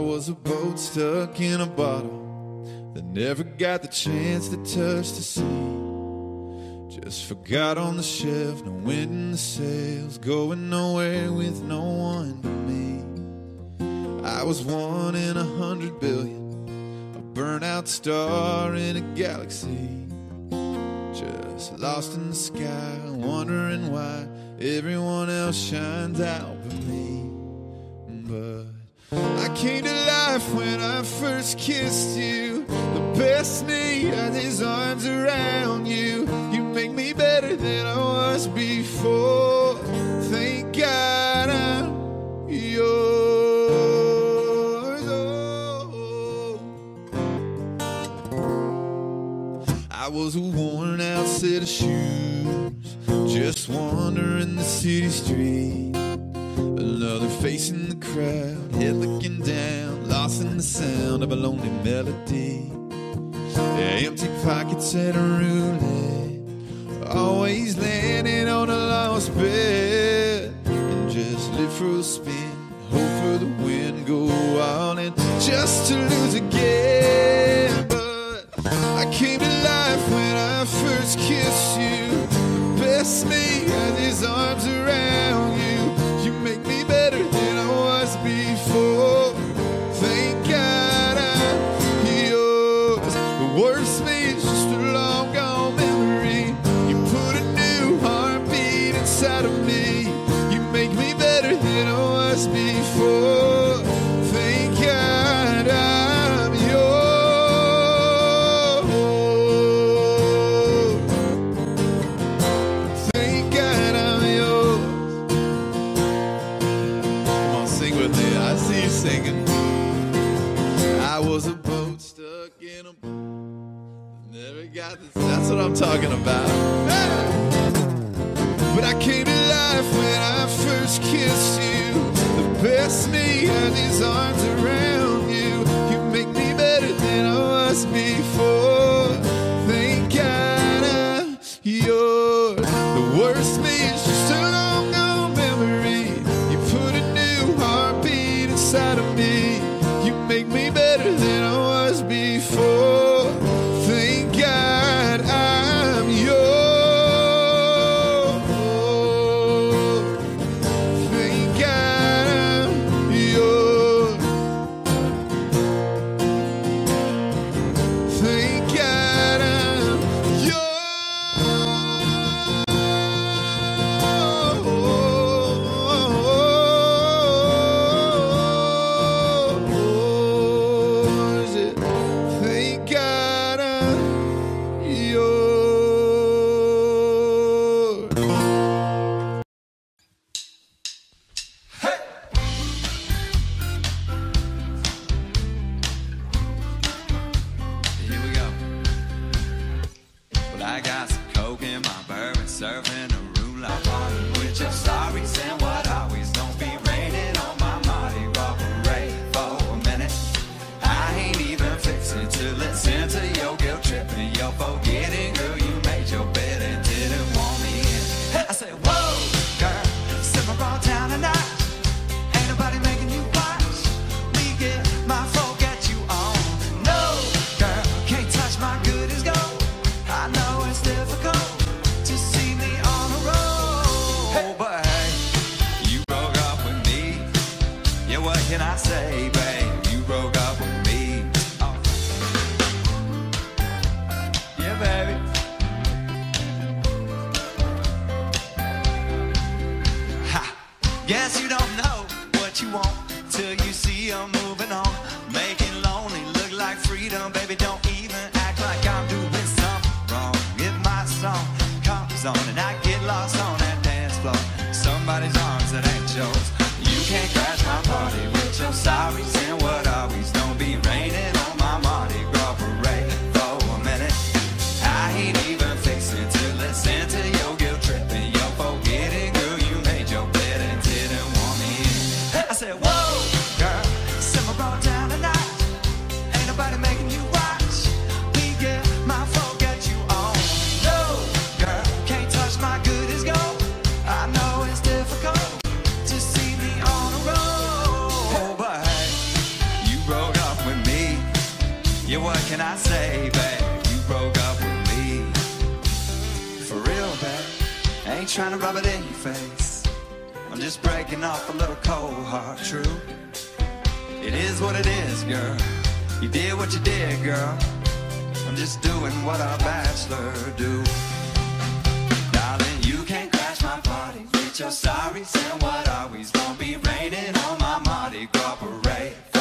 was a boat stuck in a bottle that never got the chance to touch the sea. Just forgot on the shelf, no wind in the sails, going nowhere with no one but me. I was one in a hundred billion, a burnout star in a galaxy. Just lost in the sky, wondering why everyone else shines out but me. I came to life when I first kissed you. The best me had his arms around you. You make me better than I was before. Thank God I'm yours. Oh. I was a worn out set of shoes, just wandering the city street. Another face in the crowd, head looking down, lost in the sound of a lonely melody. Yeah, empty pockets and a roulette, always landing on a lost bet. And just live for the spin, hope for the win, go all and just to lose again. But I came to life when I first kissed I'm talking about. But I came to life when I first kissed you. The best me had his arms around I'm moving on. Making lonely look like freedom, baby. Don't trying to rub it in your face. I'm just breaking off a little cold heart, true. It is what it is, girl. You did what you did, girl. I'm just doing what a bachelor do. Darling, you can't crash my party with your sorries and what are we's gonna be raining on my Mardi Gras parade.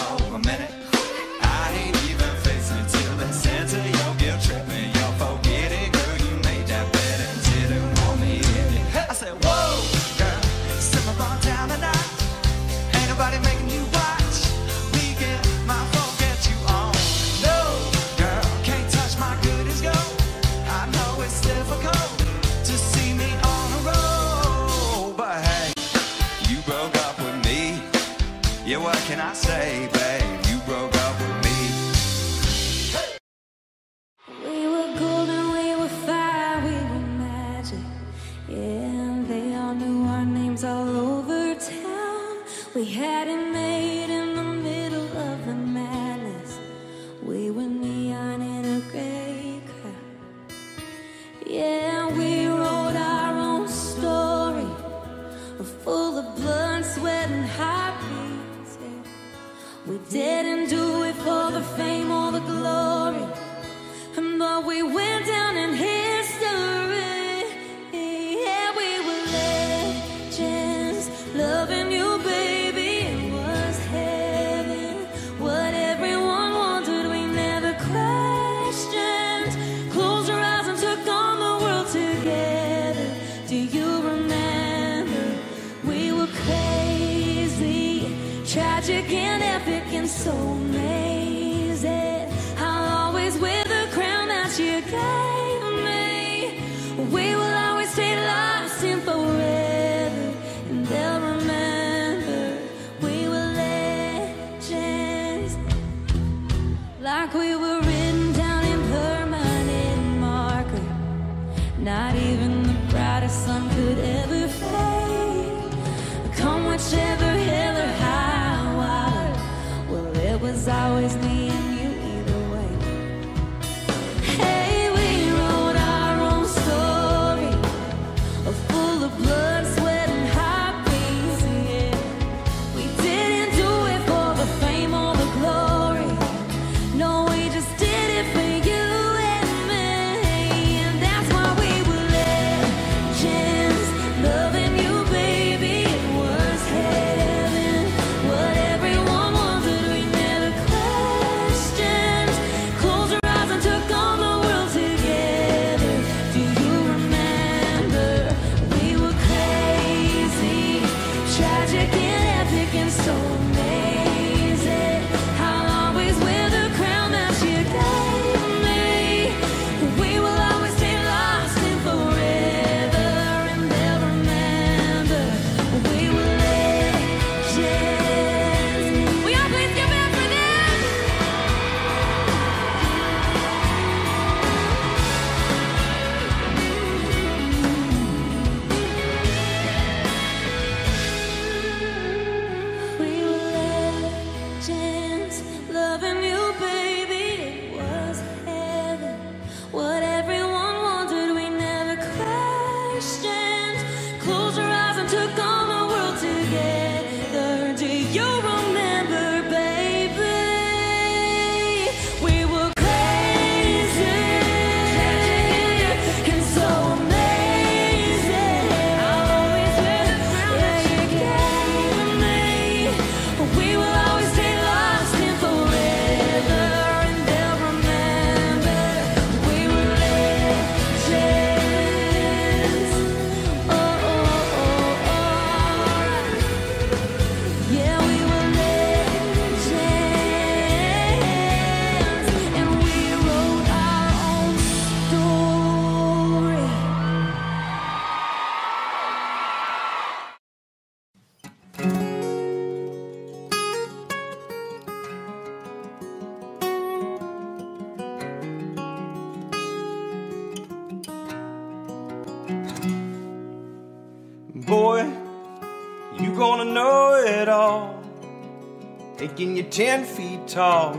ten feet tall.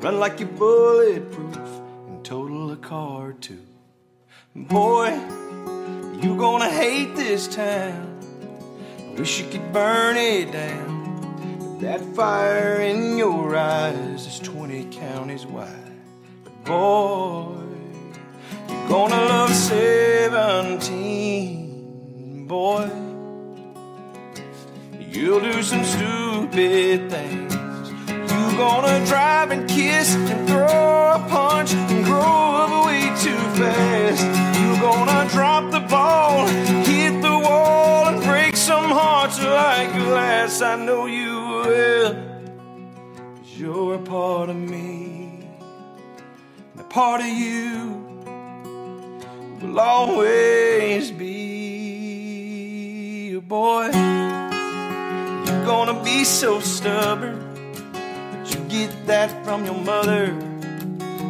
Run like you're bulletproof and total a car too. Boy, you're gonna hate this town. Wish you could burn it down. But that fire in your eyes is 20 counties wide. But boy, you're gonna love 17. Boy. You'll do some stupid things. You're gonna drive and kiss and throw a punch and grow up way too fast. You're gonna drop the ball, hit the wall, and break some hearts like glass. I know you will. Cause you're a part of me. And a part of you will always be a boy. Gonna be so stubborn. But you get that from your mother.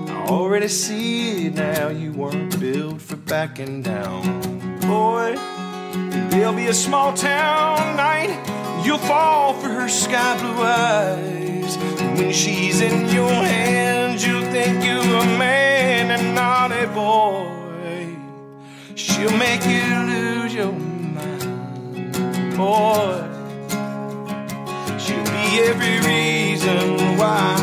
I already see it now. You weren't built for backing down. Boy, there'll be a small town night. You'll fall for her sky blue eyes. When she's in your hands, you'll think you're a man and not a boy. She'll make you lose your mind, boy. Every reason why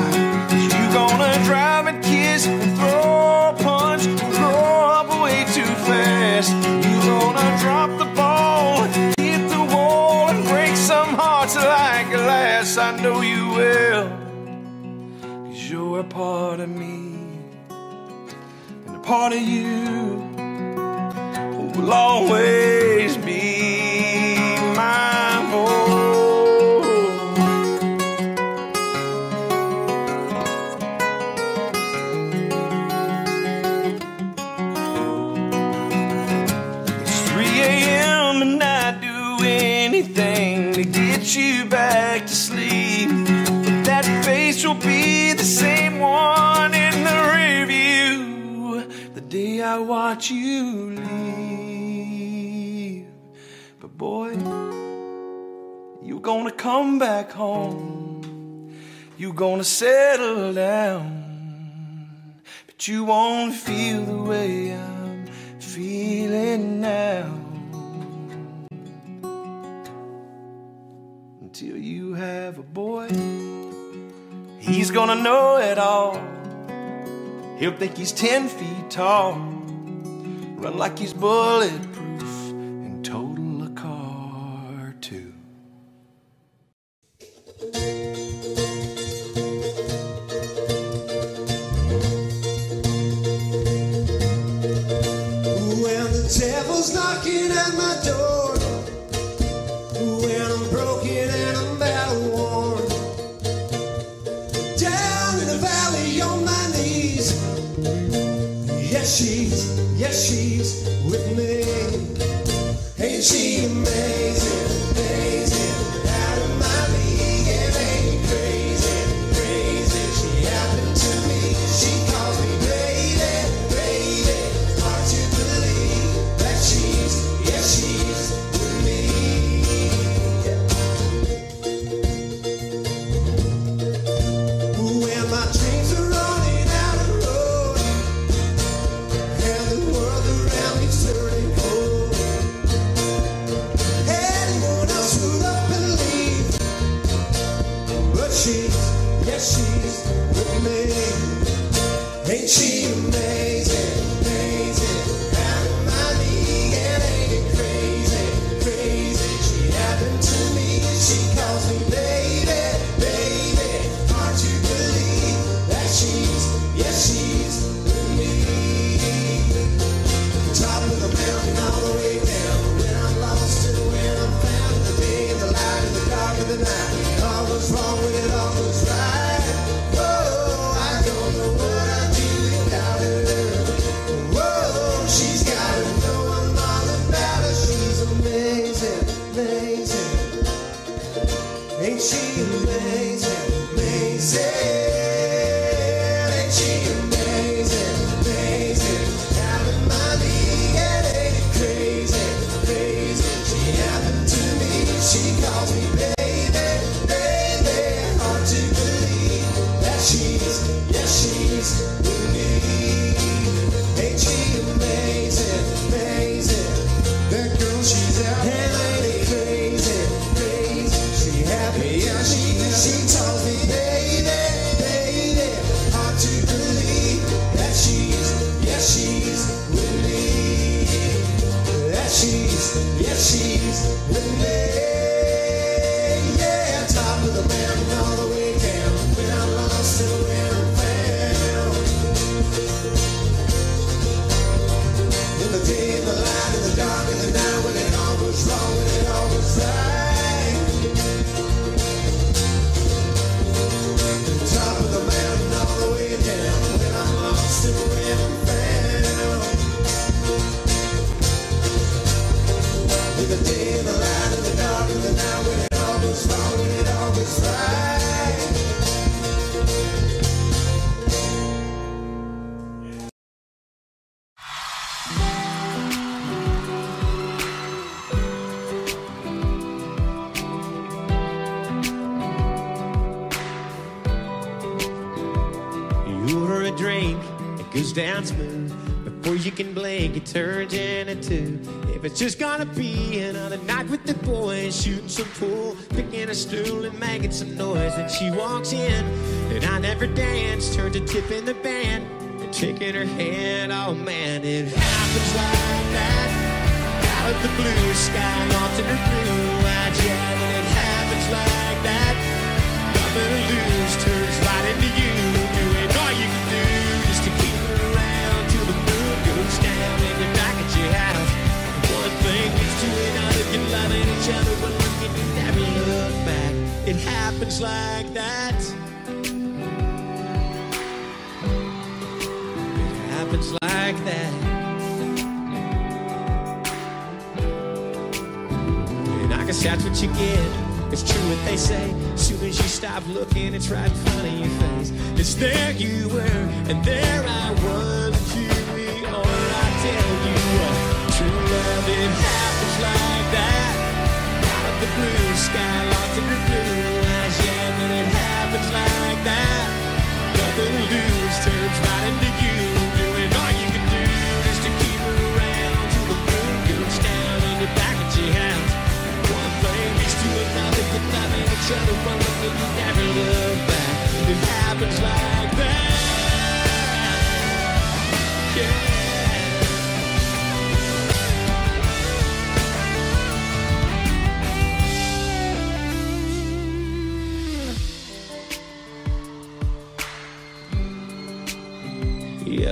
you gonna drive and kiss and throw a punch and grow up way too fast. You gonna drop the ball, hit the wall, and break some hearts like glass. I know you will, cause you're a part of me, and a part of you watch you leave. But boy, you're gonna come back home. You're gonna settle down. But you won't feel the way I'm feeling now. Until you have a boy, he's gonna know it all. He'll think he's 10 feet tall, run like he's bulletproof, and total a car too. When the devil's knocking at my door, tonight. The day, the light, in the dark, in the night, when it all goes wrong, Just gonna be another night with the boys, shooting some pool, picking a stool and making some noise, and she walks in, and I never danced, turned to tip in the band, and taking her hand, oh man, it happens like that. Out of the blue sky, lost in her blue-eyed jet, and it happens like that. Nothing to lose turns look back. It happens like that. It happens like that. And I guess that's what you get. It's true what they say. Soon as you stop looking, it's right in front of your face. It's there you were, and there I was. The blue sky, lost in the blue eyes, yeah, and it happens like that. Nothing to lose turns right into you. Doing all you can do is to keep her around till the moon goes down and you're back at your house. One thing leads to another, you're loving each other, one look and you never look back. It happens like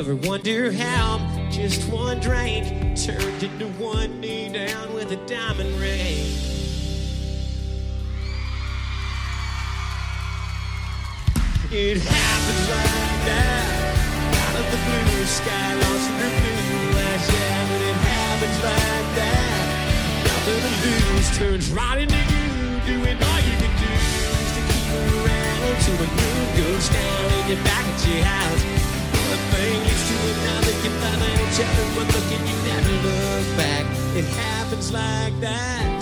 ever wonder how just one drink turned into one knee down with a diamond ring? It happens like that. Out of the blue sky, lost in the blue eyes, yeah, but it happens like that. Nothing to lose turns right into you, doing all you can do is to keep around till the moon goes down and you're back at your house. One thing leads to another, you're loving each other, but looking, you never look back. It happens like that.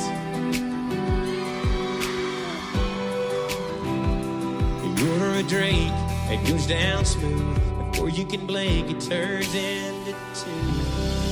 You order a drink, it goes down smooth. Before you can blink, it turns into two.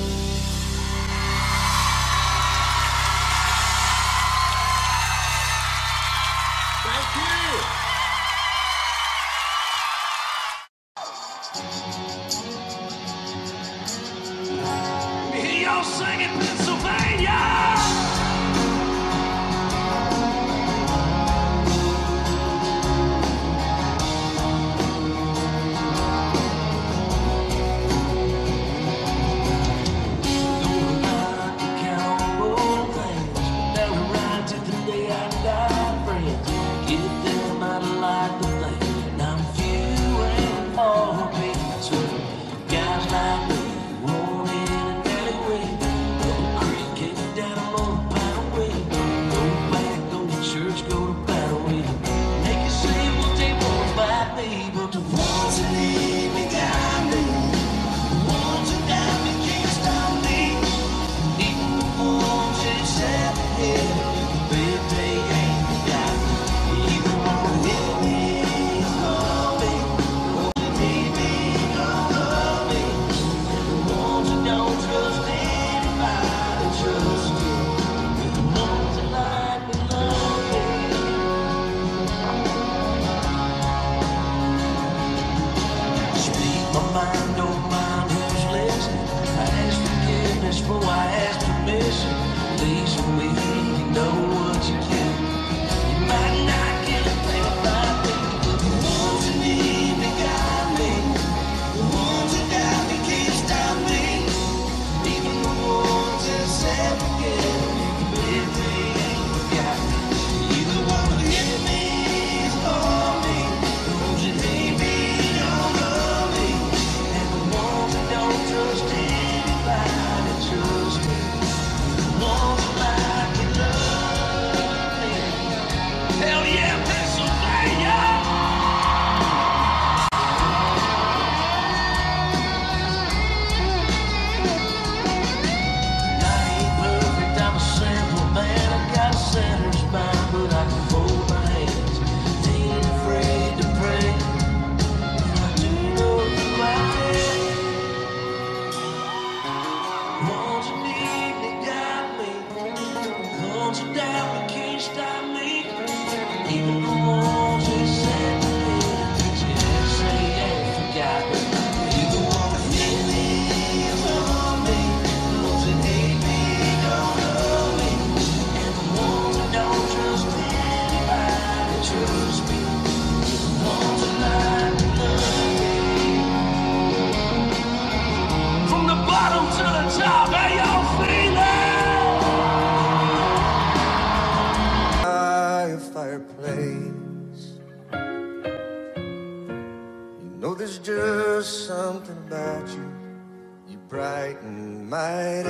brighten my.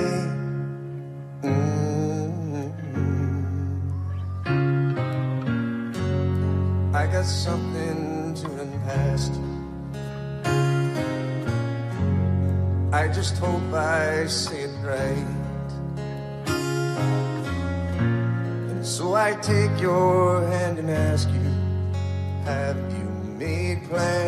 Mm -hmm. I got something to run past. I just hope I say it right. And so I take your hand and ask you, have you made plans?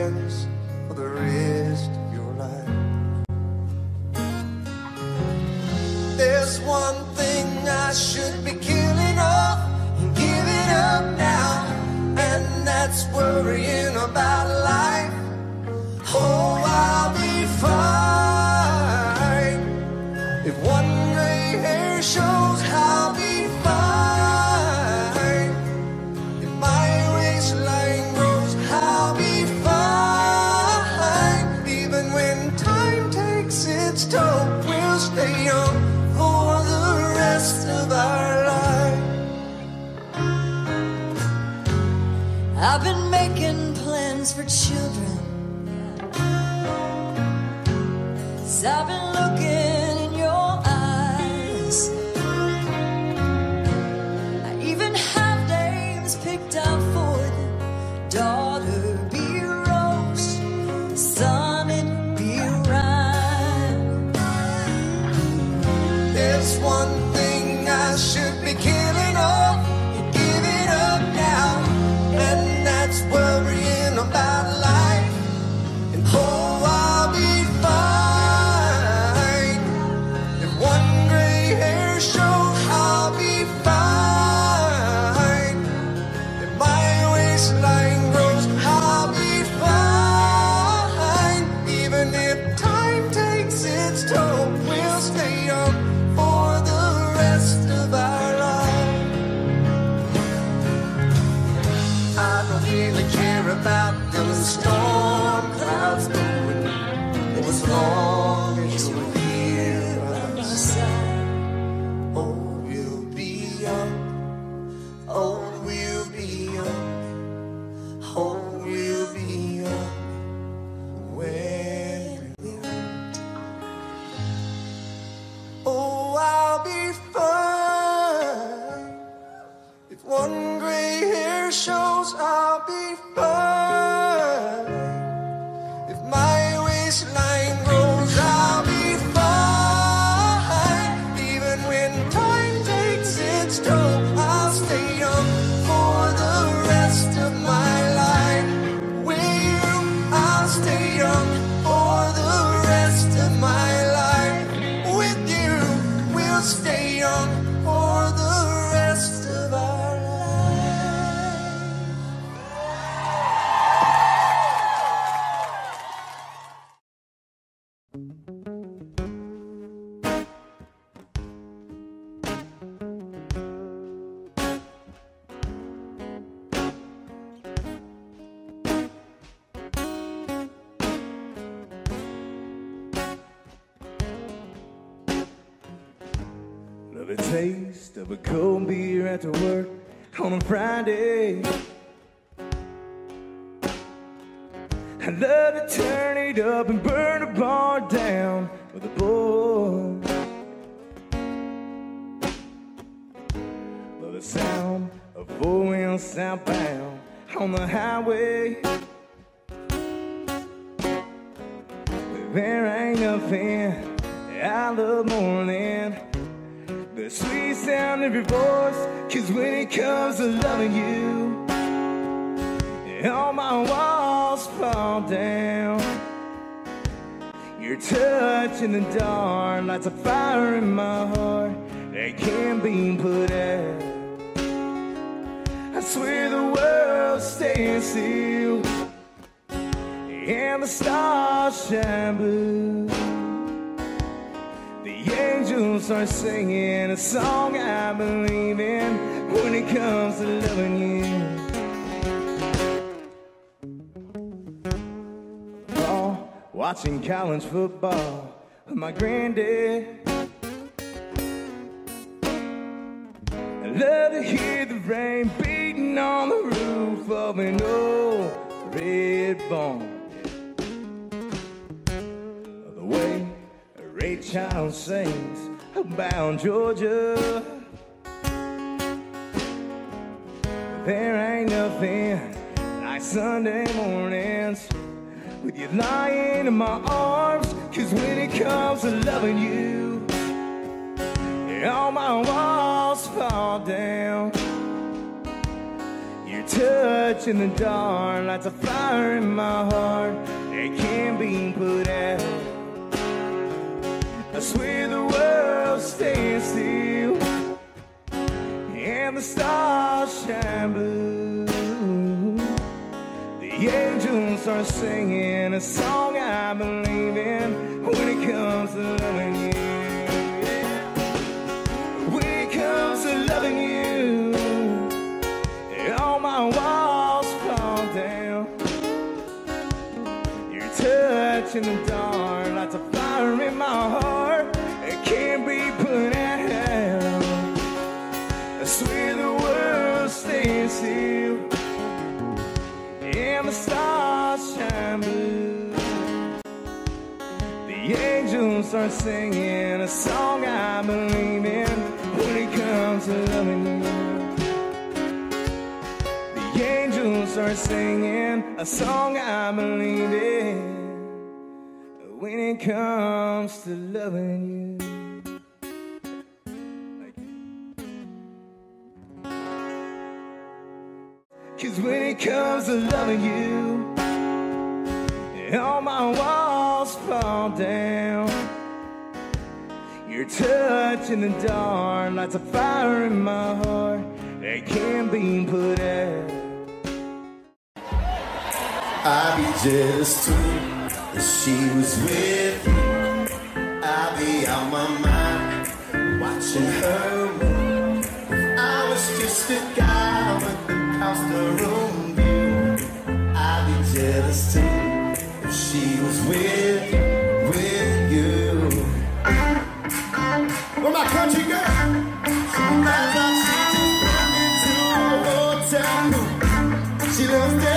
I've been making plans for children. Oh. sound of morning, the sweet sound of your voice. Cause when it comes to loving you, all my walls fall down. Your touch in the dark lights a fire in my heart that can't be put out. I swear the world stands still and the stars shine blue. Angels are singing a song I believe in when it comes to loving you. Oh, watching college football with my granddad. I love to hear the rain beating on the roof of an old red barn. Ray Charles sings about Georgia. There ain't nothing like Sunday mornings with you lying in my arms. Cause when it comes to loving you, all my walls fall down. Your touch in the dark lights a fire in my heart that can't be put out. I swear the world stands still and the stars shine blue. The angels are singing a song I believe in when it comes to loving you. When it comes to loving you, all my walls fall down. Your touch in the dark are singing a song I believe in when it comes to loving you. The angels are singing a song I believe in when it comes to loving you. Cause when it comes to loving you, all my walls fall down. Your touch in the dark lights a fire in my heart that can't be put out. I'd be jealous too if she was with you. I'd be on my mind watching her move. If I was just a guy with the room view. I'd be jealous too if she was with you, my country girl? That she just brought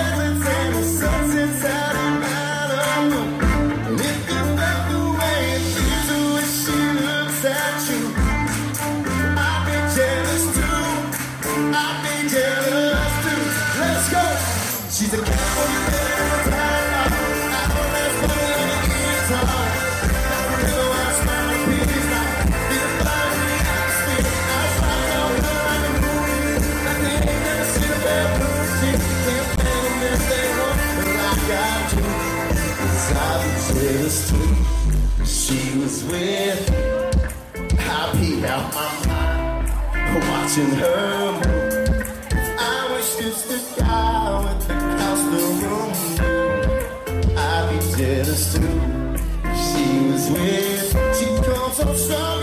jealous too. She was with. I'd be out my mind watching her move. I was just a guy with across the room. I'd be jealous too. She was with. She comes up stronger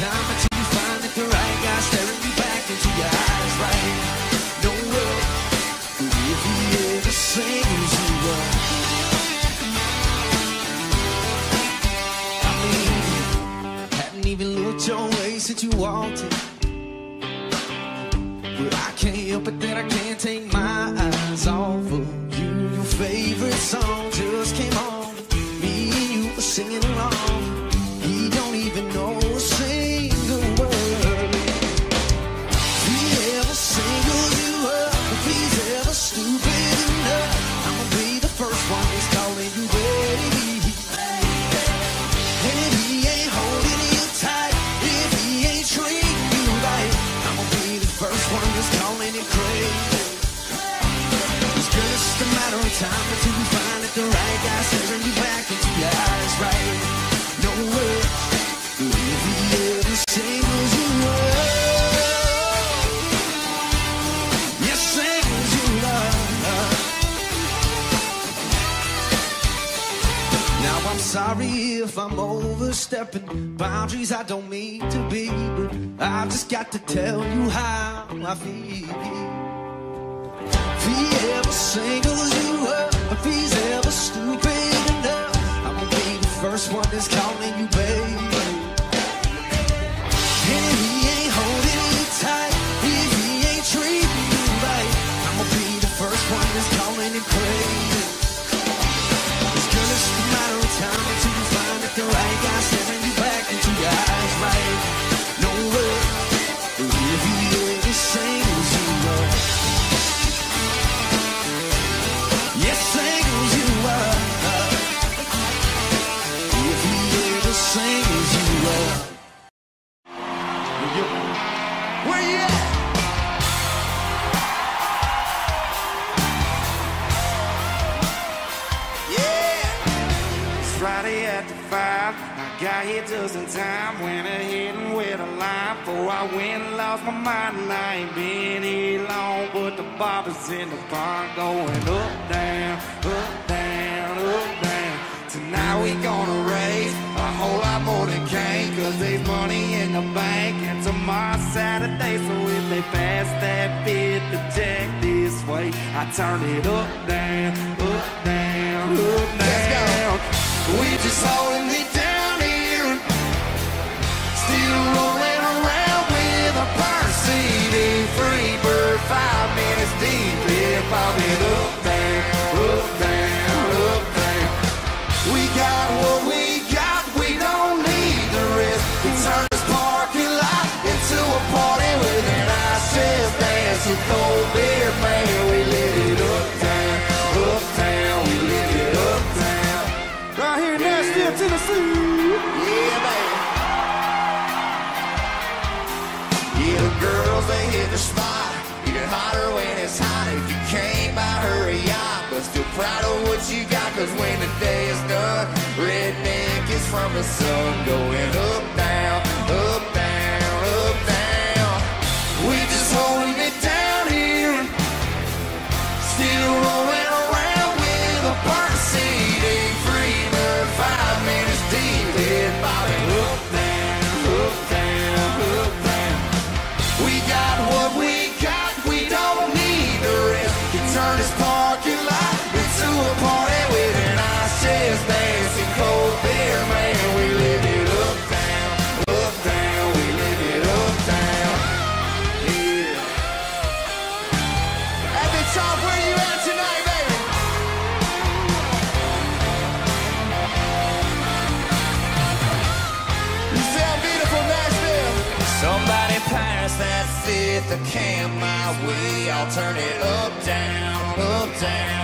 time until you find that the right guy staring you back into your eyes right. No way If he ever the same as you are. I mean, haven't even looked your way since you walked in. please, I don't mean to be, but I've just got to tell you how I feel. If he ever singles you up, if he's ever stupid enough, I'm gonna be the first one that's calling you back. turn it up, down, up, down, up, down. We just holding it down here, still rolling around with a par CD, free bird, five minutes deep, yeah, pop it up. the sun going up. down, up, down.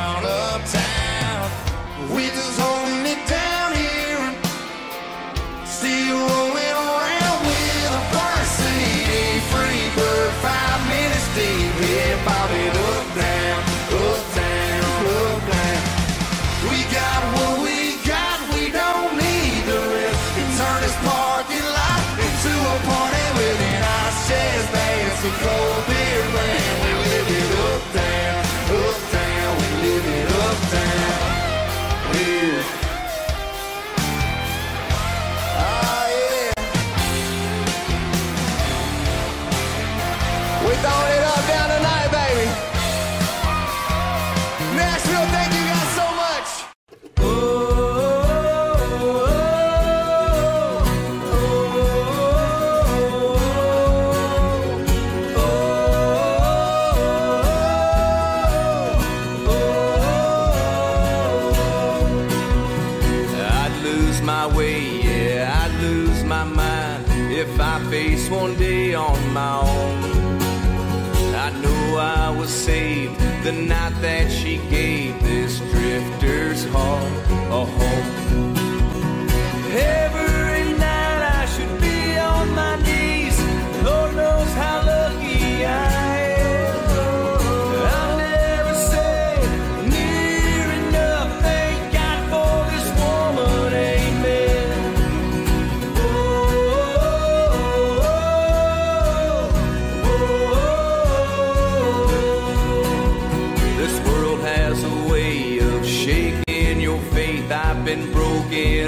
the night.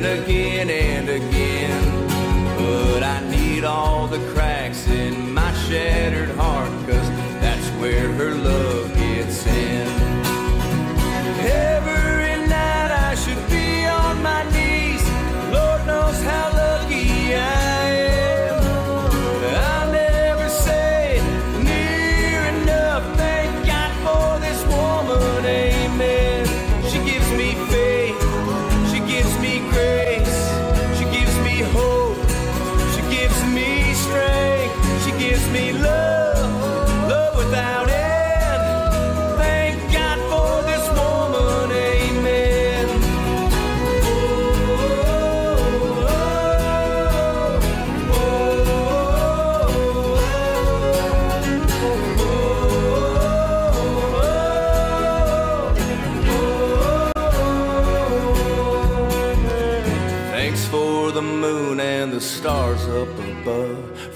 again.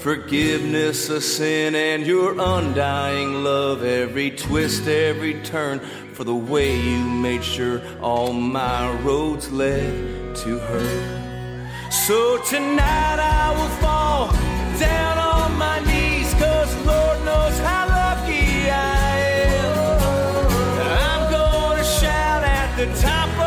Forgiveness of sin and your undying love, every twist, every turn, for the way you made sure all my roads led to her. So tonight I will fall down on my knees, cause Lord knows how lucky I am. I'm gonna shout at the top